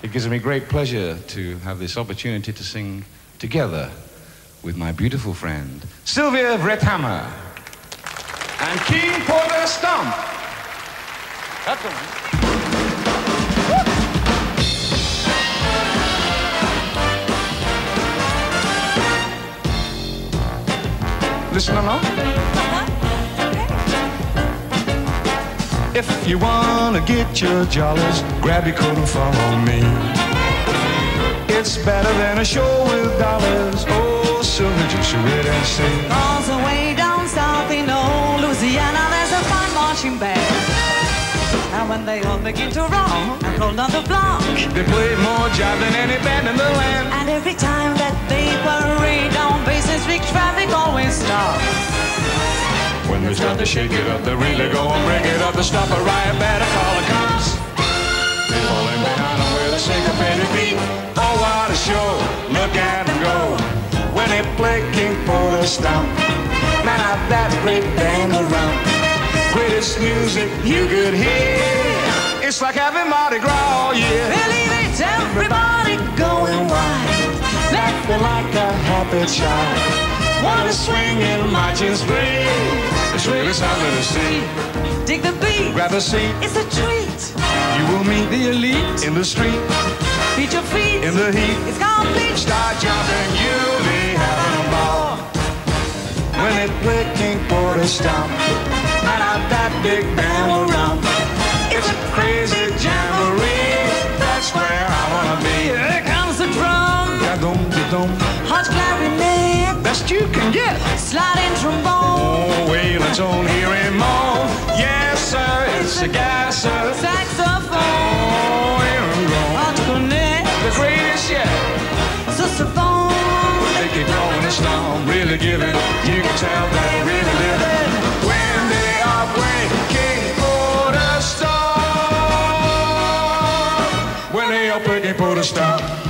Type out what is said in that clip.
It gives me great pleasure to have this opportunity to sing together with my beautiful friend, Sylvia Vrethammar and King Porter Stomp. That's. Listen along. If you wanna get your jollies, grab your coat and follow me. It's better than a show with dollars. Oh, so just wait and see. All the way down south in old Louisiana, there's a fine marching band. And when they all begin to rock and roll down the block, They play more jive than any band in the land. and every time They start to shake it up, they really go and break it up. To stop a riot, better call the cops. They're falling behind them with a syncopated beat. Oh, what a show! Look at them go. When they play King for the Stomp. Man, I've that great band around. Greatest music you could hear. It's like having Mardi Gras all year. Believe it, everybody going wild. Laughing like a happy child. Wanna swing and scream. It's really something to see. Dig the beat, Grab a seat. it's a treat. You will meet the elite in the street, Beat your feet, in the heat. it's complete. Start jumping, you'll be having a ball. When they play King Porter Stomp, and out that big band will romp. It's a crazy jamboree. That's where I wanna be. Here comes the drum, hot clarinet, Best you can get. sliding trombone, sir, a gasser. saxophone, Oh, Aaron cornet, The greatest yet. sousaphone. They keep going to storm, really giving. You can tell they're really living. When they are playing King for the Star. When they are playing for the Star.